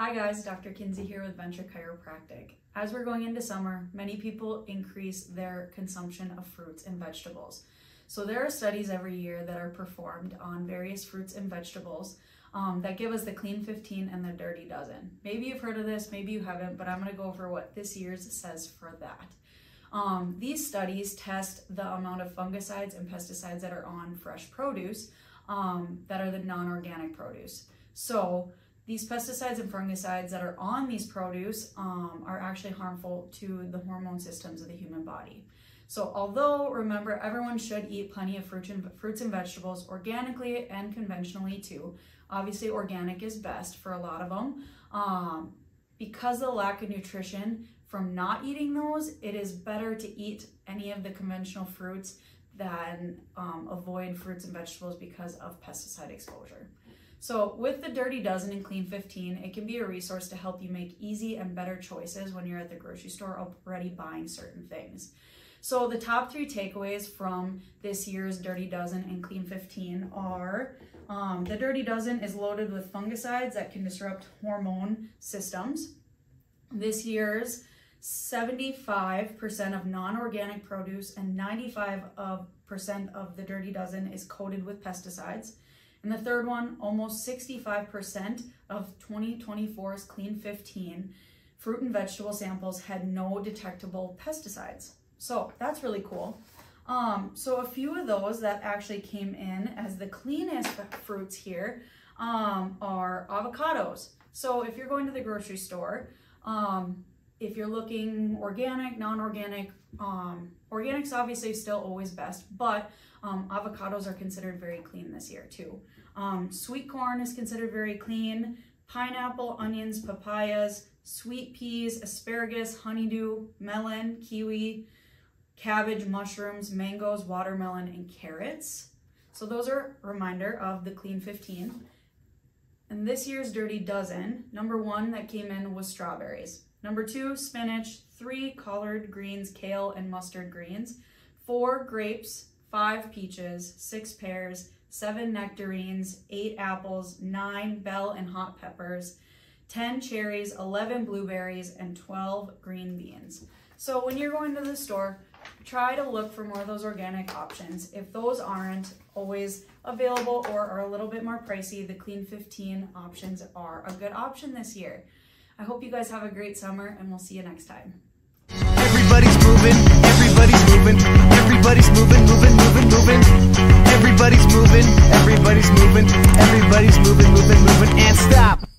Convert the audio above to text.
Hi guys, Dr. Kinsey here with Venture Chiropractic. As we're going into summer, many people increase their consumption of fruits and vegetables. So there are studies every year that are performed on various fruits and vegetables um, that give us the Clean 15 and the Dirty Dozen. Maybe you've heard of this, maybe you haven't, but I'm gonna go over what this year's says for that. Um, these studies test the amount of fungicides and pesticides that are on fresh produce um, that are the non-organic produce. So these pesticides and fungicides that are on these produce um, are actually harmful to the hormone systems of the human body. So although, remember, everyone should eat plenty of fruit and, fruits and vegetables organically and conventionally too. Obviously, organic is best for a lot of them. Um, because of the lack of nutrition from not eating those, it is better to eat any of the conventional fruits than um, avoid fruits and vegetables because of pesticide exposure. So with the Dirty Dozen and Clean 15, it can be a resource to help you make easy and better choices when you're at the grocery store already buying certain things. So the top three takeaways from this year's Dirty Dozen and Clean 15 are um, the Dirty Dozen is loaded with fungicides that can disrupt hormone systems. This year's 75% of non-organic produce and 95% of, the Dirty Dozen is coated with pesticides. And the third one, almost 65% of 2024's Clean 15 fruit and vegetable samples had no detectable pesticides. So that's really cool. Um, so a few of those that actually came in as the cleanest fruits here um, are avocados. So if you're going to the grocery store, um, if you're looking organic, non-organic, um, organic's obviously still always best, but um, avocados are considered very clean this year too. Um, sweet corn is considered very clean. Pineapple, onions, papayas, sweet peas, asparagus, honeydew, melon, kiwi, cabbage, mushrooms, mangoes, watermelon, and carrots. So those are a reminder of the Clean 15. And this year's Dirty Dozen, number one that came in was strawberries. Number two, spinach. Three, collard greens, kale, and mustard greens. Four, grapes. Five, peaches. Six, pears. Seven, nectarines. Eight, apples. Nine, bell and hot peppers. 10 cherries, 11 blueberries, and 12 green beans. So when you're going to the store, try to look for more of those organic options. If those aren't always available or are a little bit more pricey, the Clean 15 options are a good option this year. I hope you guys have a great summer and we'll see you next time. Everybody's moving, everybody's moving, everybody's moving, moving, moving, moving. Everybody's moving, everybody's moving, everybody's moving, moving, moving.